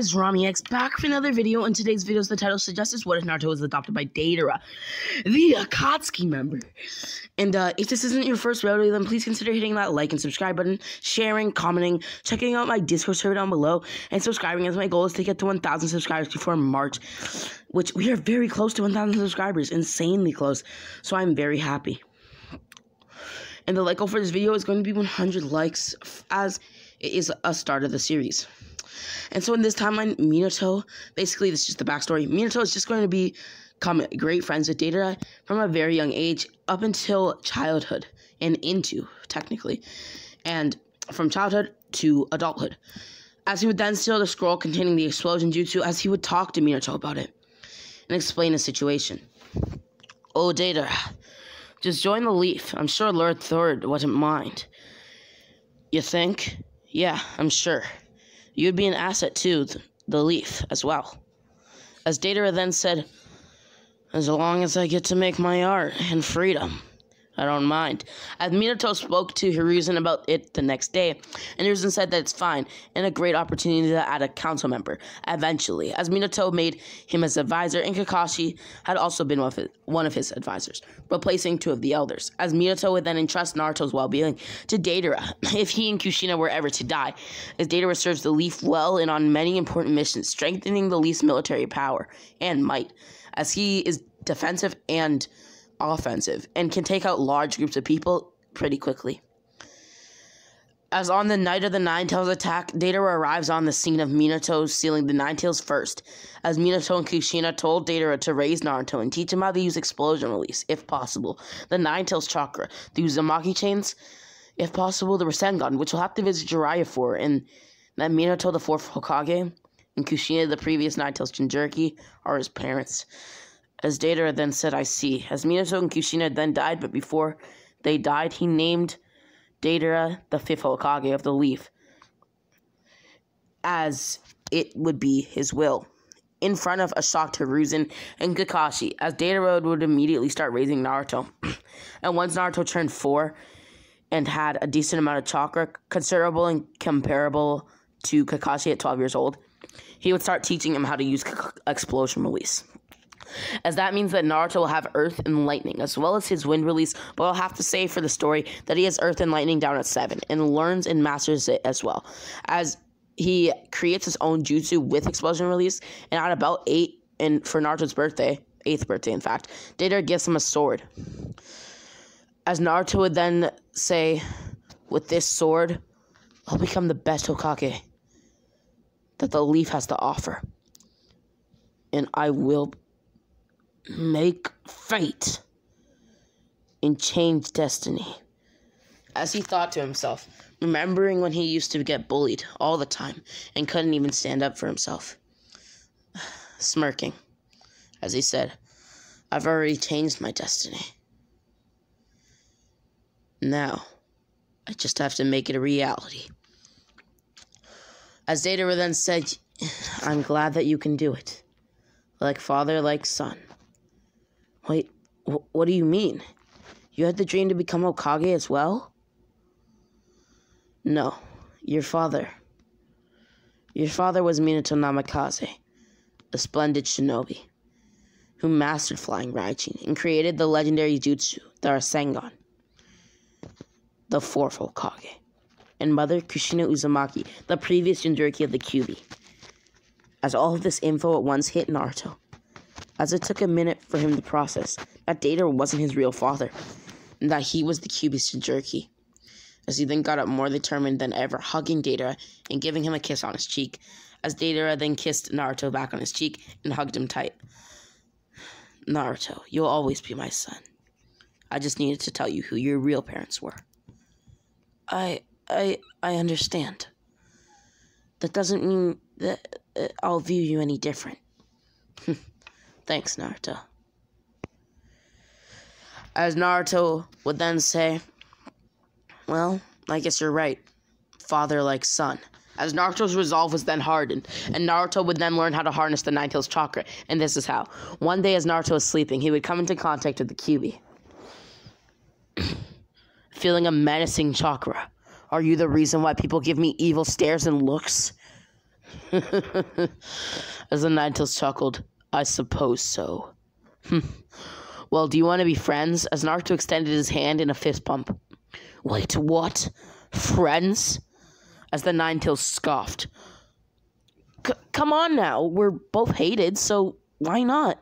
guys, Rami X back for another video. In today's video, the title suggests is what if Naruto was adopted by Deidara, the Akatsuki member. And uh, if this isn't your first rodeo, then please consider hitting that like and subscribe button, sharing, commenting, checking out my Discord server down below, and subscribing as my goal is to get to 1,000 subscribers before March, which we are very close to 1,000 subscribers, insanely close. So I'm very happy. And the like goal for this video is going to be 100 likes as it is a start of the series. And so in this timeline, Minato, basically this is just the backstory. Minato is just going to be become great friends with Deidara from a very young age up until childhood and into technically, and from childhood to adulthood. As he would then steal the scroll containing the explosion jutsu, as he would talk to Minato about it and explain the situation. Oh, Deidara, just join the Leaf. I'm sure Lord Third wouldn't mind. You think? Yeah, I'm sure. You'd be an asset to the Leaf as well. As Deidara then said, as long as I get to make my art and freedom. I don't mind. As Minato spoke to Hiruzen about it the next day, and Hiruzen said that it's fine and a great opportunity to add a council member eventually, as Minato made him his advisor, and Kakashi had also been one of his advisors, replacing two of the elders, as Minato would then entrust Naruto's well-being to Deidara. If he and Kushina were ever to die, as Deidara serves the Leaf well and on many important missions, strengthening the Leaf's military power and might, as he is defensive and offensive and can take out large groups of people pretty quickly. As on the night of the Nine Tails attack, Deidara arrives on the scene of Minato stealing the Nine Tails first, as Minato and Kushina told Deidara to raise Naruto and teach him how to use explosion release, if possible, the Nine Tails chakra, the Uzumaki chains, if possible, the Rasengan, which will have to visit Jiraiya for, and that Minato, the fourth Hokage, and Kushina, the previous Nine Tails Jinchuriki, are his parents. As Deidara then said, I see. As Minato and Kushina then died, but before they died, he named Deidara the fifth Hokage of the Leaf, as it would be his will. In front of a shocked Hiruzen and Kakashi, as Deidara would immediately start raising Naruto. and once Naruto turned four and had a decent amount of chakra, considerable and comparable to Kakashi at 12 years old, he would start teaching him how to use explosion release as that means that Naruto will have Earth and Lightning, as well as his wind release, but I'll have to say for the story that he has Earth and Lightning down at 7, and learns and masters it as well, as he creates his own jutsu with explosion release, and at about 8, and for Naruto's birthday, 8th birthday in fact, Deidara gives him a sword. As Naruto would then say, with this sword, I'll become the best Hokage that the leaf has to offer. And I will make fate and change destiny. As he thought to himself, remembering when he used to get bullied all the time and couldn't even stand up for himself. Smirking, as he said, I've already changed my destiny. Now, I just have to make it a reality. As Deidara then said, I'm glad that you can do it. Like father, like son. Wait, wh- what do you mean? You had the dream to become Hokage as well? No, your father. Your father was Minato Namikaze, a splendid shinobi, who mastered flying Raijin and created the legendary jutsu, the Rasengan, the fourth Hokage, and mother Kushina Uzumaki, the previous Jinchuriki of the Kyuubi. As all of this info at once hit Naruto, as it took a minute for him to process that Deidara wasn't his real father, and that he was the Kyuubi Jinchuriki. As he then got up more determined than ever, hugging Deidara and giving him a kiss on his cheek, as Deidara then kissed Naruto back on his cheek and hugged him tight. Naruto, you'll always be my son. I just needed to tell you who your real parents were. I I I understand. That doesn't mean that uh, I'll view you any different. Thanks, Naruto. As Naruto would then say, Well, I guess you're right. Father like son. As Naruto's resolve was then hardened, and Naruto would then learn how to harness the Nine Tails chakra, and this is how. One day, as Naruto was sleeping, he would come into contact with the Kyuubi. Feeling a menacing chakra. Are you the reason why people give me evil stares and looks? As the Ninetales chuckled, I suppose so. Hmm. well, do you want to be friends? As Naruto extended his hand in a fist bump. Wait, what? Friends? As the Ninetales scoffed. C- come on now, we're both hated, so why not?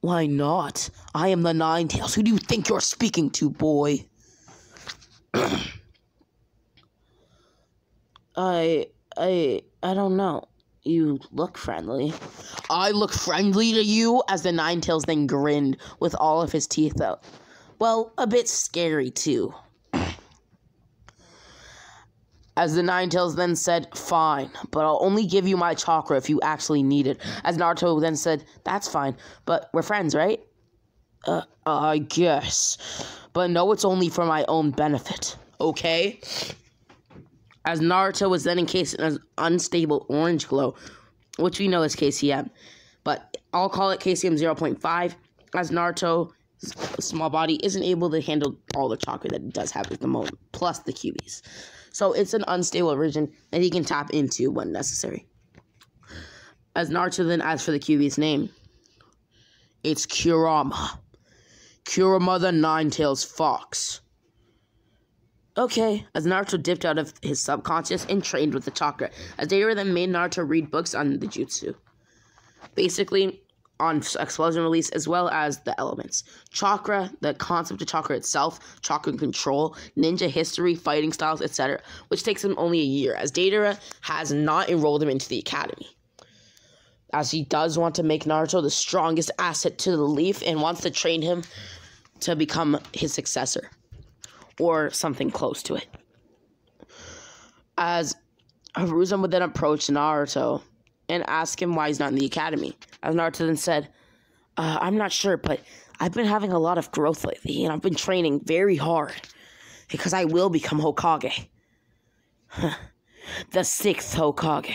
Why not? I am the Ninetales. Who do you think you're speaking to, boy? I, I, I don't know. You look friendly. I look friendly to you? As the Ninetales then grinned with all of his teeth out. Well, a bit scary too. As the Ninetales then said, Fine, but I'll only give you my chakra if you actually need it. As Naruto then said, That's fine, but we're friends, right? Uh, I guess. But no, it's only for my own benefit, okay? As Naruto was then encased in an unstable orange glow, which we know is KCM. But I'll call it KCM 0.5, as Naruto's small body isn't able to handle all the chakra that it does have at the moment, plus the Kyuubi's. So it's an unstable region that he can tap into when necessary. As Naruto then asks for the Kyuubi's name, it's Kurama. Kurama the Nine-Tails Fox. Okay, as Naruto dipped out of his subconscious and trained with the chakra, as Deidara then made Naruto read books on the jutsu. Basically, on explosion release as well as the elements. Chakra, the concept of chakra itself, chakra control, ninja history, fighting styles, etc., which takes him only a year, as Deidara has not enrolled him into the academy. As he does want to make Naruto the strongest asset to the Leaf and wants to train him to become his successor or something close to it. As Hiruzen would then approach Naruto and ask him why he's not in the academy. As Naruto then said, uh, I'm not sure, but I've been having a lot of growth lately, and I've been training very hard because I will become Hokage. the sixth Hokage.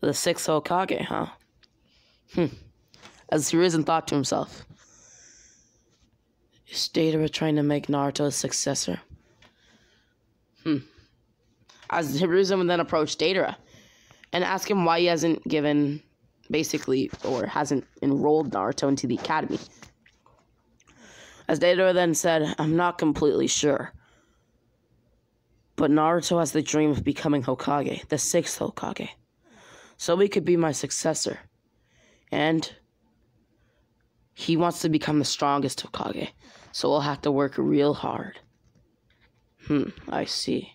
The sixth Hokage, huh? Hmm. As Hiruzen thought to himself, Deidara trying to make Naruto a successor? Hmm. As Hiruzen then approached Deidara and asked him why he hasn't given, basically, or hasn't enrolled Naruto into the academy. As Deidara then said, I'm not completely sure. But Naruto has the dream of becoming Hokage, the sixth Hokage. So he could be my successor. And he wants to become the strongest Hokage so we'll have to work real hard. Hmm, I see.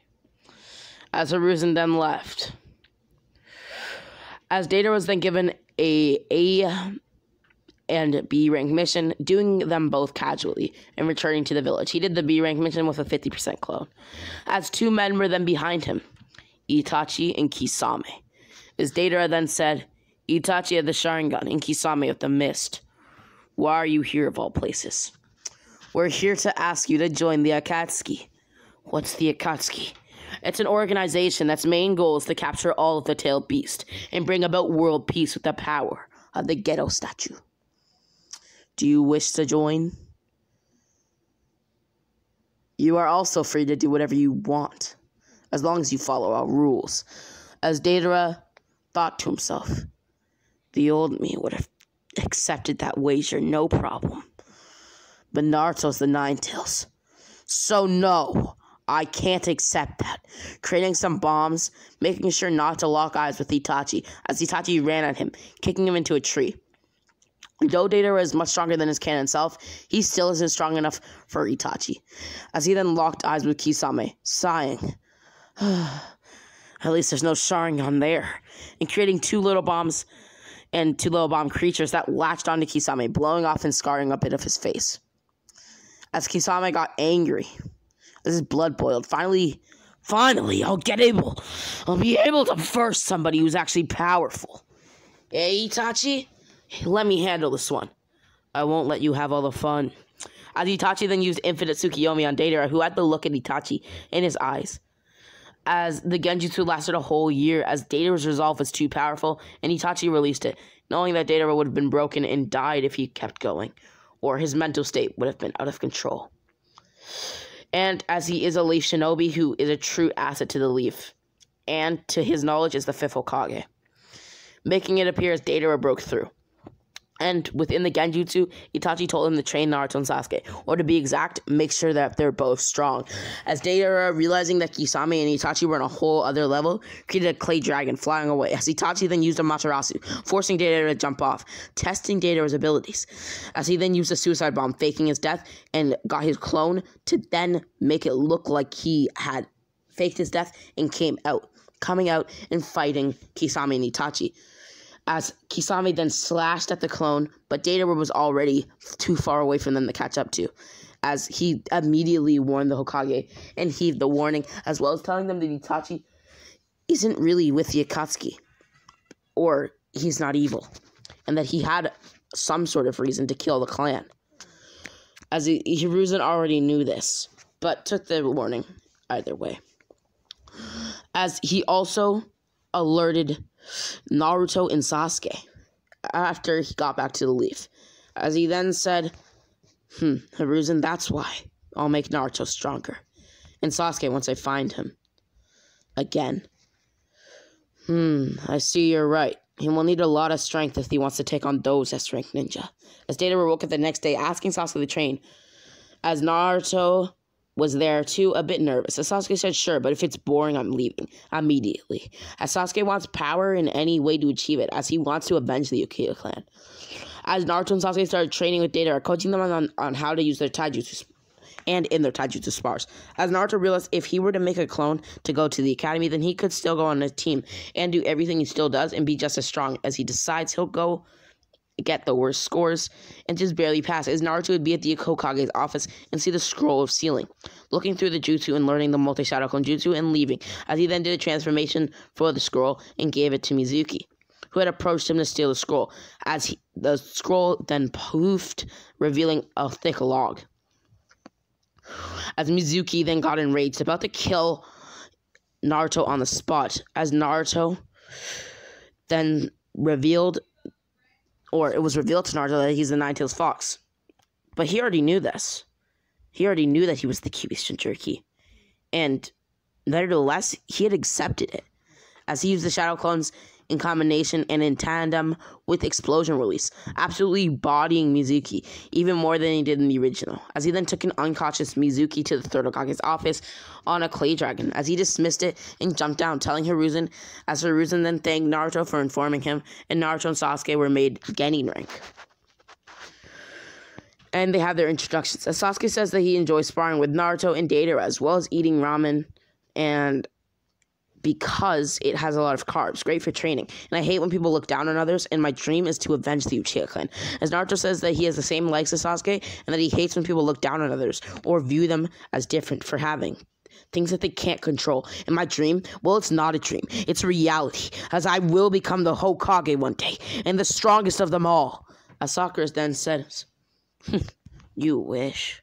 As Hiruzen then left. As Deidara was then given a A and B rank mission, doing them both casually and returning to the village. He did the B rank mission with a 50% clone. As two men were then behind him, Itachi and Kisame. As Deidara then said, Itachi had the Sharingan and Kisame with the mist. Why are you here of all places? We're here to ask you to join the Akatsuki. What's the Akatsuki? It's an organization that's main goal is to capture all of the tailed beast and bring about world peace with the power of the Gedo statue. Do you wish to join? You are also free to do whatever you want, as long as you follow our rules. As Deidara thought to himself, the old me would have accepted that wager no problem but Naruto's the Nine Tails. So no, I can't accept that. Creating some bombs, making sure not to lock eyes with Itachi, as Itachi ran at him, kicking him into a tree. Though Deidara is much stronger than his canon self, he still isn't strong enough for Itachi, as he then locked eyes with Kisame, sighing. At least there's no Sharingan there. And creating two little bombs and two little bomb creatures that latched onto Kisame, blowing off and scarring a bit of his face as Kisame got angry. As his blood boiled. Finally, finally, I'll get able. I'll be able to first somebody who's actually powerful. Hey, Itachi? Let me handle this one. I won't let you have all the fun. As Itachi then used Infinite Tsukiyomi on Deidara, who had to look at Itachi in his eyes. As the Genjutsu lasted a whole year, as Deidara's resolve was too powerful, and Itachi released it, knowing that Deidara would have been broken and died if he kept going or his mental state would have been out of control. And as he is a Leaf Shinobi who is a true asset to the Leaf, and to his knowledge is the fifth Hokage, making it appear as Deidara broke through. And within the Genjutsu, Itachi told him to train Naruto and Sasuke, or to be exact, make sure that they're both strong. As Deidara, realizing that Kisame and Itachi were on a whole other level, created a clay dragon flying away. As Itachi then used Amaterasu, forcing Deidara to jump off, testing Deidara's abilities. As he then used a suicide bomb, faking his death, and got his clone to then make it look like he had faked his death and came out, coming out and fighting Kisame and Itachi as Kisame then slashed at the clone, but Deidara was already too far away from them to catch up to, as he immediately warned the Hokage and heaved the warning, as well as telling them that Itachi isn't really with the Akatsuki, or he's not evil, and that he had some sort of reason to kill the clan. As Hiruzen already knew this, but took the warning either way. As he also alerted Naruto and Sasuke after he got back to the leaf. As he then said, Hmm, Hiruzen, that's why I'll make Naruto stronger. And Sasuke once I find him. Again. Hmm, I see you're right. He will need a lot of strength if he wants to take on those S rank ninja. As Deidara woke up the next day asking Sasuke to train, as Naruto was there too, a bit nervous. As Sasuke said, sure, but if it's boring, I'm leaving immediately. As Sasuke wants power in any way to achieve it, as he wants to avenge the Uchiha clan. As Naruto and Sasuke started training with Deidara, coaching them on, on how to use their taijutsu and in their taijutsu spars. As Naruto realized if he were to make a clone to go to the academy, then he could still go on a team and do everything he still does and be just as strong. As he decides he'll go get the worst scores and just barely pass, as Naruto would be at the Hokage's office and see the scroll of sealing, looking through the jutsu and learning the multi-shadow clone jutsu and leaving, as he then did a transformation for the scroll and gave it to Mizuki, who had approached him to steal the scroll, as he, the scroll then poofed, revealing a thick log. As Mizuki then got enraged, about to kill Naruto on the spot, as Naruto then revealed or it was revealed to Naruto that he's the Nine-Tails Fox. But he already knew this. He already knew that he was the Kyuubi Jinchuriki. And nevertheless, he had accepted it. As he used the Shadow Clones in combination and in tandem with Explosion release, absolutely bodying Mizuki even more than he did in the original. As he then took an unconscious Mizuki to the Third Hokage's office on a clay dragon, as he dismissed it and jumped down, telling Hiruzen, as Hiruzen then thanked Naruto for informing him, and Naruto and Sasuke were made Genin rank and they have their introductions. As Sasuke says that he enjoys sparring with Naruto and Deidara, as well as eating ramen and because it has a lot of carbs, great for training. And I hate when people look down on others, and my dream is to avenge the Uchiha clan. As Naruto says that he has the same legs as Sasuke, and that he hates when people look down on others or view them as different for having things that they can't control. And my dream, well, it's not a dream, it's reality, as I will become the Hokage one day, and the strongest of them all. As Sakura then says, hmm, You wish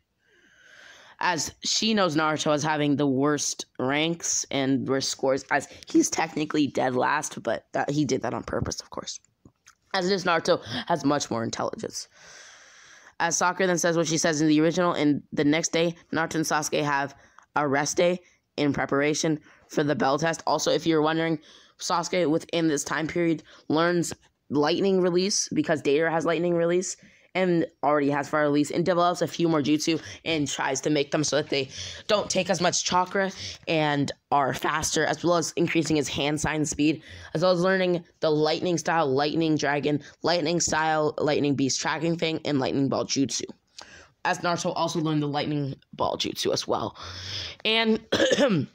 as she knows Naruto as having the worst ranks and worst scores, as he's technically dead last, but that, he did that on purpose, of course. As it is, Naruto has much more intelligence. As Sakura then says what she says in the original, and the next day, Naruto and Sasuke have a rest day in preparation for the bell test. Also, if you're wondering, Sasuke within this time period learns lightning release because Deidara has lightning release and already has fire release and develops a few more jutsu and tries to make them so that they don't take as much chakra and are faster, as well as increasing his hand sign speed, as well as learning the lightning style lightning dragon, lightning style lightning beast tracking thing, and lightning ball jutsu. As Naruto also learned the lightning ball jutsu as well. And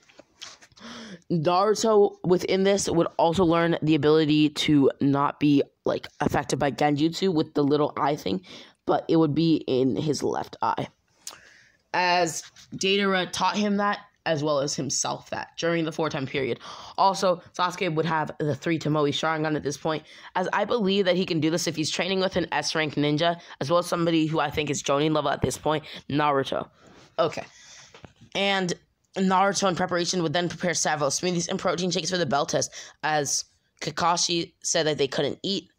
Naruto within this would also learn the ability to not be like affected by genjutsu with the little eye thing, but it would be in his left eye. As Deidara taught him that, as well as himself that during the four time period. Also, Sasuke would have the three Tomoe Sharingan at this point, as I believe that he can do this if he's training with an S rank ninja, as well as somebody who I think is Jonin level at this point, Naruto. Okay. And Naruto in preparation would then prepare several smoothies and protein shakes for the bell test, as Kakashi said that they couldn't eat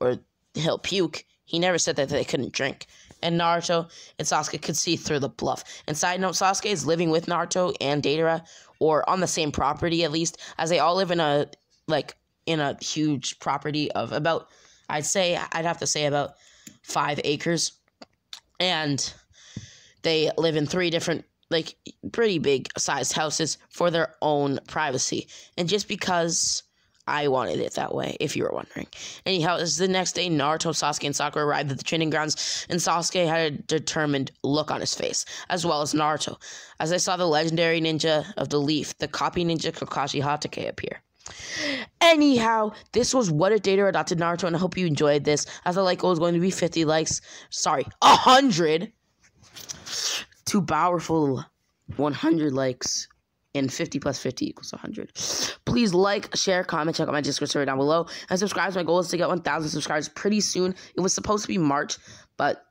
or he'll puke. He never said that they couldn't drink. And Naruto and Sasuke could see through the bluff. And side note, Sasuke is living with Naruto and Deidara, or on the same property at least, as they all live in a like in a huge property of about I'd say I'd have to say about five acres, and they live in three different like pretty big sized houses for their own privacy, and just because I wanted it that way, if you were wondering. Anyhow, as the next day, Naruto, Sasuke, and Sakura arrived at the training grounds, and Sasuke had a determined look on his face, as well as Naruto, as they saw the legendary ninja of the leaf, the copy ninja Kakashi Hatake, appear. Anyhow, this was What If Deidara Adopted Naruto, and I hope you enjoyed this, as the like goal was going to be 50 likes. Sorry, 100! Too powerful 100 likes and 50 plus 50 equals 100. Please like, share, comment, check out my Discord server down below, and subscribe. My goal is to get 1,000 subscribers pretty soon. It was supposed to be March, but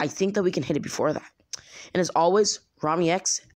I think that we can hit it before that. And as always, Rami X